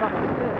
fucking good. Uh,